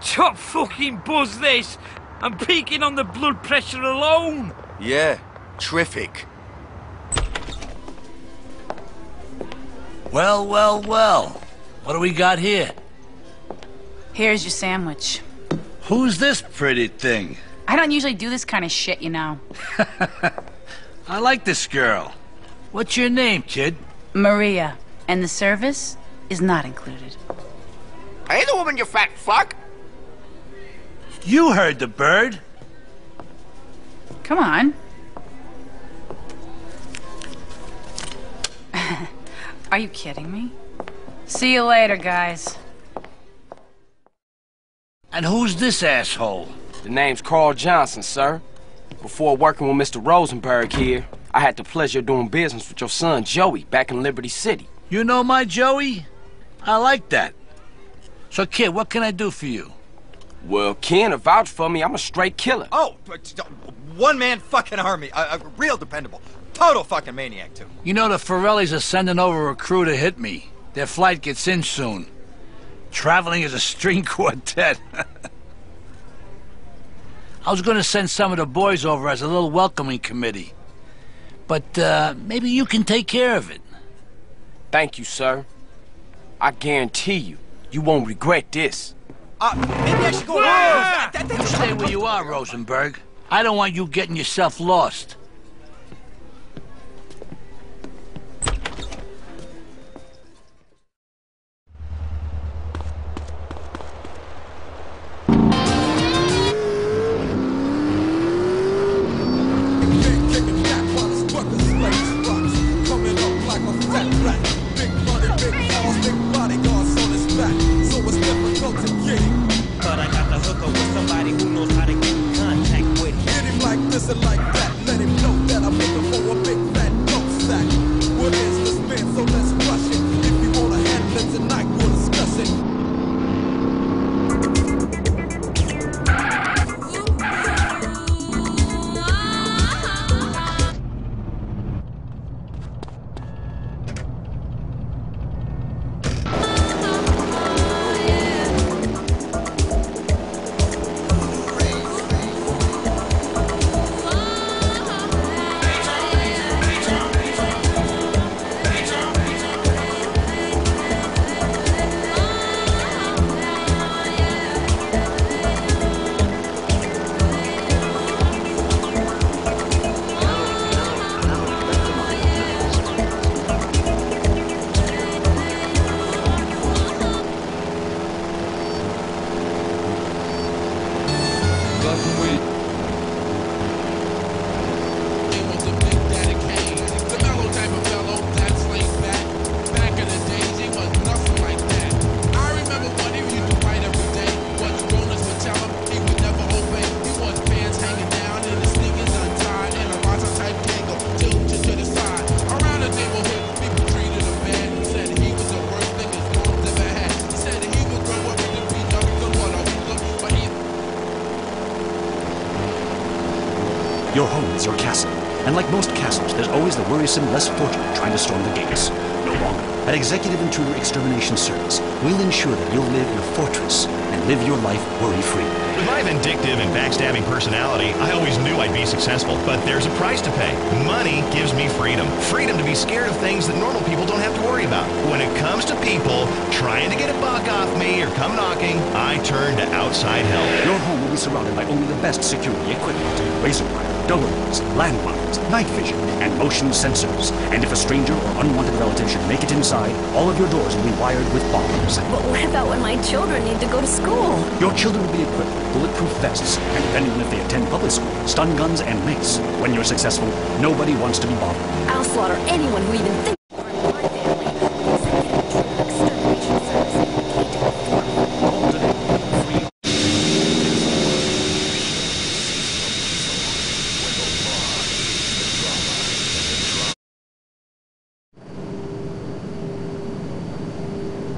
Top fucking buzz this! I'm peaking on the blood pressure alone! Yeah, terrific. Well, well, well. What do we got here? Here's your sandwich. Who's this pretty thing? I don't usually do this kind of shit, you know. I like this girl. What's your name, kid? Maria. And the service is not included. Hey, the woman, you fat fuck! You heard the bird. Come on. Are you kidding me? See you later, guys. And who's this asshole? The name's Carl Johnson, sir. Before working with Mr. Rosenberg here, I had the pleasure of doing business with your son, Joey, back in Liberty City. You know my Joey? I like that. So, kid, what can I do for you? Well, Ken, vouch for me, I'm a straight killer. Oh, one man fucking army. A, a real dependable. Total fucking maniac, too. You know, the Forellis are sending over a crew to hit me. Their flight gets in soon. Traveling as a string quartet. I was gonna send some of the boys over as a little welcoming committee. But, uh, maybe you can take care of it. Thank you, sir. I guarantee you, you won't regret this. Uh, maybe I should go... That, that, you stay where you are, Rosenberg. I don't want you getting yourself lost. Your and like most castles, there's always the worrisome, less fortunate trying to storm the gates. No longer. At Executive Intruder Extermination Service, we'll ensure that you'll live in a fortress and live your life worry-free. With my vindictive and backstabbing personality, I always knew I'd be successful. But there's a price to pay. Money gives me freedom. Freedom to be scared of things that normal people don't have to worry about. When it comes to people trying to get a buck off me or come knocking, I turn to outside help. Your home will be surrounded by only the best security equipment. Razor wire, double-lines, landmines, night vision, and motion sensors. And if a stranger or unwanted relative should make it inside, all of your doors will be wired with bombs. But what about when my children need to go to school? Your children will be equipped with bulletproof vests, and depending on if they attend public school, stun guns and mace. When you're successful, nobody wants to be bothered. I'll slaughter anyone who even thinks.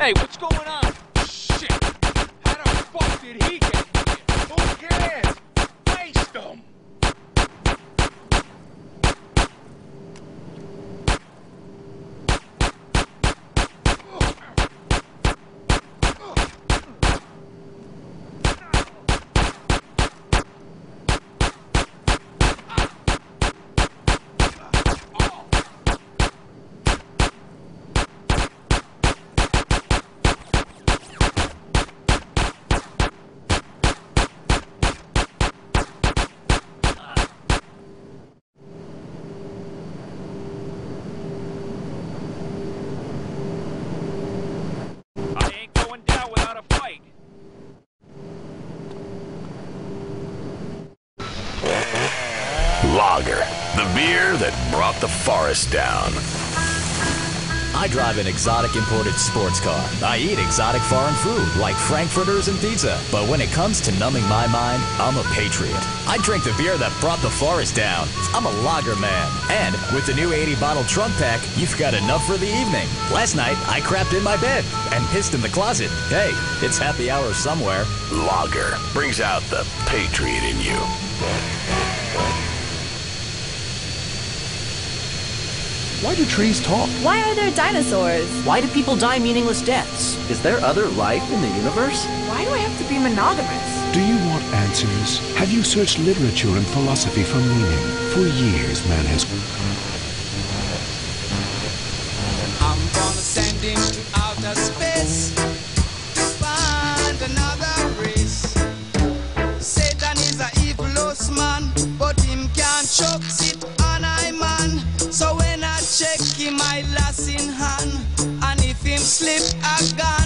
Hey, what's going on? Shit! How the fuck did he get Logger, the beer that brought the forest down. I drive an exotic imported sports car. I eat exotic foreign food like frankfurters and pizza. But when it comes to numbing my mind, I'm a patriot. I drink the beer that brought the forest down. I'm a logger man. And with the new 80 bottle trunk pack, you've got enough for the evening. Last night, I crapped in my bed and pissed in the closet. Hey, it's happy hour somewhere. Logger brings out the patriot in you. Why do trees talk? Why are there dinosaurs? Why do people die meaningless deaths? Is there other life in the universe? Why do I have to be monogamous? Do you want answers? Have you searched literature and philosophy for meaning? For years, man has. I'm gonna send into outer space to find another race. Satan is a evil man, but him can't choke it slip, I got.